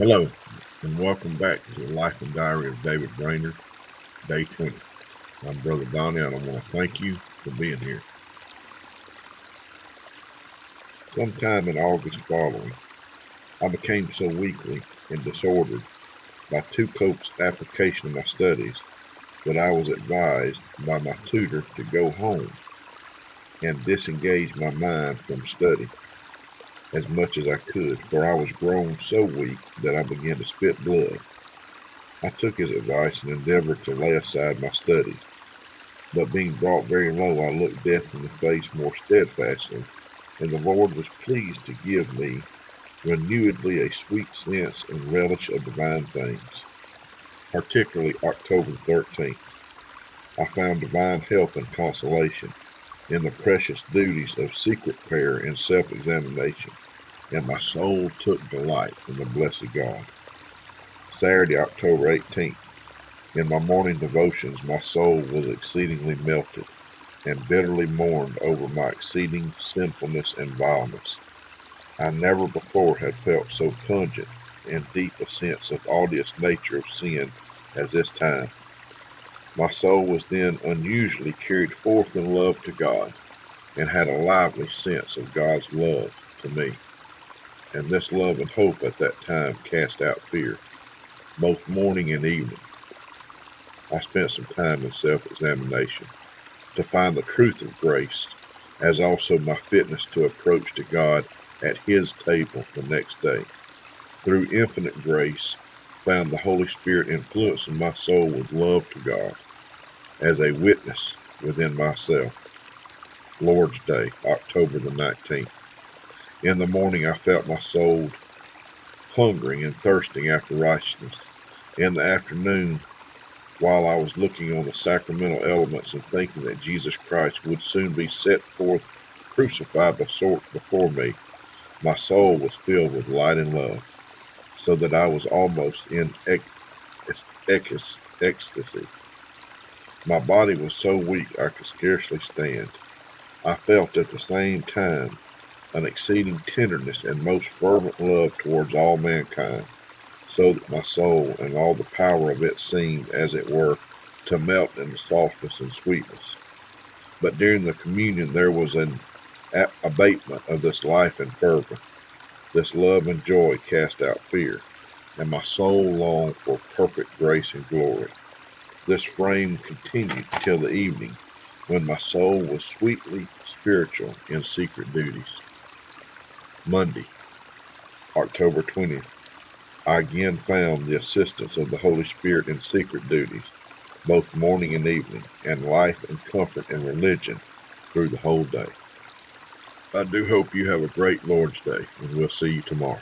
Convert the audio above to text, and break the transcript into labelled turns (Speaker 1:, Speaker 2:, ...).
Speaker 1: Hello, and welcome back to the Life and Diary of David Brainerd, Day 20. I'm Brother Donnie, and I want to thank you for being here. Sometime in August following, I became so weakly and disordered by too close application of my studies that I was advised by my tutor to go home and disengage my mind from study as much as I could, for I was grown so weak that I began to spit blood. I took his advice and endeavored to lay aside my studies, but being brought very low, I looked death in the face more steadfastly, and the Lord was pleased to give me renewedly a sweet sense and relish of divine things, particularly October 13th. I found divine help and consolation in the precious duties of secret prayer and self examination, and my soul took delight in the blessed God. Saturday, October 18th. In my morning devotions, my soul was exceedingly melted and bitterly mourned over my exceeding sinfulness and vileness. I never before had felt so pungent and deep a sense of odious nature of sin as this time. My soul was then unusually carried forth in love to God and had a lively sense of God's love to me. And this love and hope at that time cast out fear, both morning and evening. I spent some time in self examination to find the truth of grace, as also my fitness to approach to God at His table the next day. Through infinite grace, found the Holy Spirit influencing my soul with love to God as a witness within myself. Lord's Day, October the 19th. In the morning, I felt my soul hungering and thirsting after righteousness. In the afternoon, while I was looking on the sacramental elements and thinking that Jesus Christ would soon be set forth crucified before me, my soul was filled with light and love so that I was almost in ecstasy. My body was so weak I could scarcely stand. I felt at the same time an exceeding tenderness and most fervent love towards all mankind, so that my soul and all the power of it seemed, as it were, to melt into softness and sweetness. But during the communion there was an abatement of this life and fervor. This love and joy cast out fear, and my soul longed for perfect grace and glory. This frame continued till the evening, when my soul was sweetly spiritual in secret duties. Monday, October 20th. I again found the assistance of the Holy Spirit in secret duties, both morning and evening, and life and comfort and religion through the whole day. I do hope you have a great Lord's Day, and we'll see you tomorrow.